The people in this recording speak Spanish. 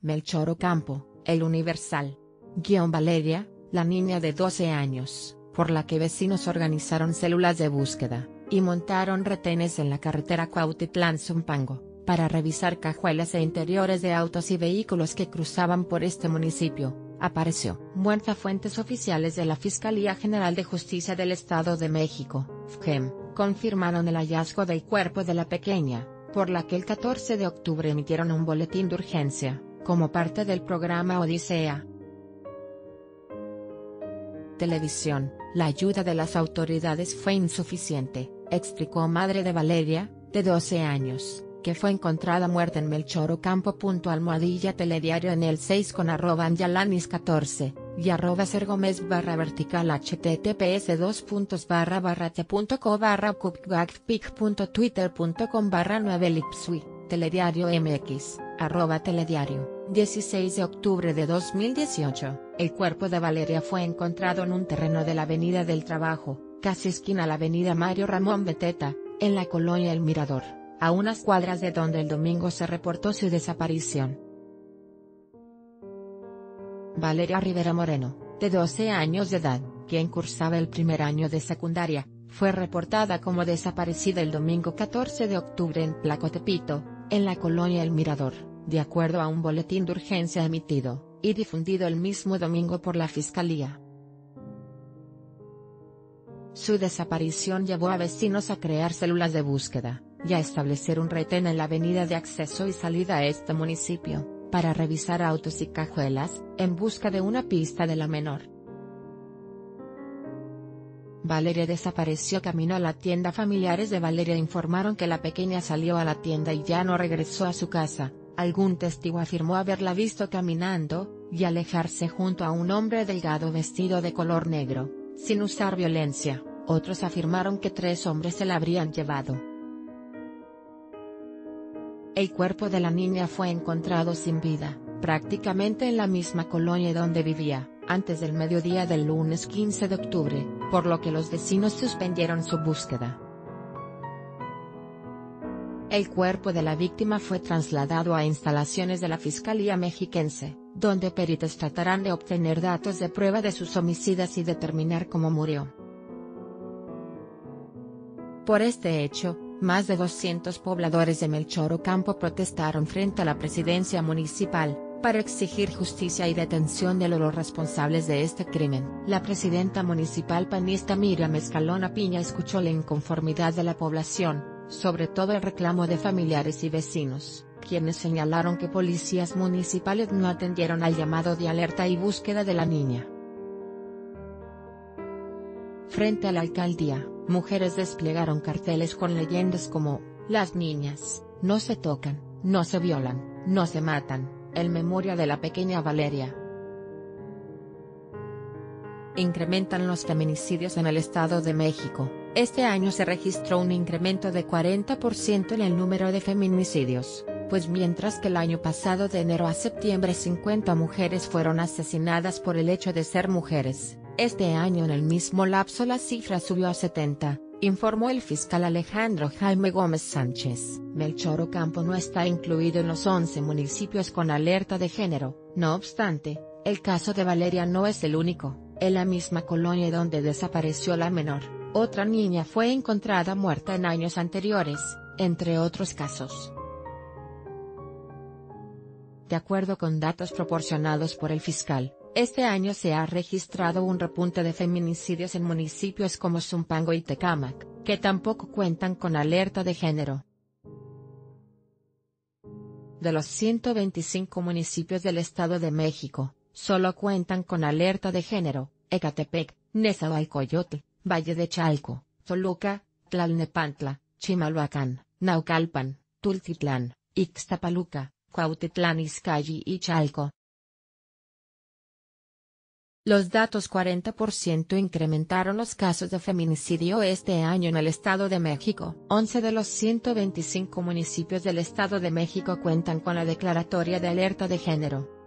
Melchor Ocampo, El Universal. Guión Valeria, la niña de 12 años, por la que vecinos organizaron células de búsqueda, y montaron retenes en la carretera Cuautitlán-Zumpango, para revisar cajuelas e interiores de autos y vehículos que cruzaban por este municipio, apareció muerta fuentes oficiales de la Fiscalía General de Justicia del Estado de México, FGEM, confirmaron el hallazgo del cuerpo de la pequeña, por la que el 14 de octubre emitieron un boletín de urgencia, como parte del programa Odisea. Televisión, la ayuda de las autoridades fue insuficiente, explicó madre de Valeria, de 12 años, que fue encontrada muerta en Melchor Ocampo. Almohadilla telediario en el 6 con arroba Anjalanis 14, y arroba sergomés barra vertical https 2 puntos barra barra t.co barra twitter.com barra 9 lipsui, telediario mx, arroba telediario, 16 de octubre de 2018, el cuerpo de Valeria fue encontrado en un terreno de la Avenida del Trabajo, casi esquina la Avenida Mario Ramón Beteta, en la colonia El Mirador, a unas cuadras de donde el domingo se reportó su desaparición. Valeria Rivera Moreno, de 12 años de edad, quien cursaba el primer año de secundaria, fue reportada como desaparecida el domingo 14 de octubre en Placotepito, en la colonia El Mirador, de acuerdo a un boletín de urgencia emitido, y difundido el mismo domingo por la Fiscalía. Su desaparición llevó a vecinos a crear células de búsqueda, y a establecer un retén en la avenida de acceso y salida a este municipio para revisar autos y cajuelas, en busca de una pista de la menor. Valeria desapareció camino a la tienda. Familiares de Valeria informaron que la pequeña salió a la tienda y ya no regresó a su casa. Algún testigo afirmó haberla visto caminando, y alejarse junto a un hombre delgado vestido de color negro, sin usar violencia. Otros afirmaron que tres hombres se la habrían llevado. El cuerpo de la niña fue encontrado sin vida, prácticamente en la misma colonia donde vivía, antes del mediodía del lunes 15 de octubre, por lo que los vecinos suspendieron su búsqueda. El cuerpo de la víctima fue trasladado a instalaciones de la Fiscalía Mexiquense, donde peritos tratarán de obtener datos de prueba de sus homicidas y determinar cómo murió. Por este hecho, más de 200 pobladores de Melchor Ocampo protestaron frente a la presidencia municipal, para exigir justicia y detención de los responsables de este crimen. La presidenta municipal panista Miriam Escalona Piña escuchó la inconformidad de la población, sobre todo el reclamo de familiares y vecinos, quienes señalaron que policías municipales no atendieron al llamado de alerta y búsqueda de la niña. Frente a la alcaldía, mujeres desplegaron carteles con leyendas como, las niñas, no se tocan, no se violan, no se matan, en memoria de la pequeña Valeria. Incrementan los feminicidios en el Estado de México. Este año se registró un incremento de 40% en el número de feminicidios, pues mientras que el año pasado de enero a septiembre 50 mujeres fueron asesinadas por el hecho de ser mujeres, este año en el mismo lapso la cifra subió a 70, informó el fiscal Alejandro Jaime Gómez Sánchez. Melchor Ocampo no está incluido en los 11 municipios con alerta de género, no obstante, el caso de Valeria no es el único, en la misma colonia donde desapareció la menor, otra niña fue encontrada muerta en años anteriores, entre otros casos. De acuerdo con datos proporcionados por el fiscal, este año se ha registrado un repunte de feminicidios en municipios como Zumpango y Tecámac, que tampoco cuentan con alerta de género. De los 125 municipios del Estado de México, solo cuentan con alerta de género, Ecatepec, Nezahualcóyotl, Valle de Chalco, Toluca, Tlalnepantla, Chimalhuacán, Naucalpan, Tultitlán, Ixtapaluca, Cuautitlán Izcalli y Chalco. Los datos 40% incrementaron los casos de feminicidio este año en el Estado de México. 11 de los 125 municipios del Estado de México cuentan con la declaratoria de alerta de género.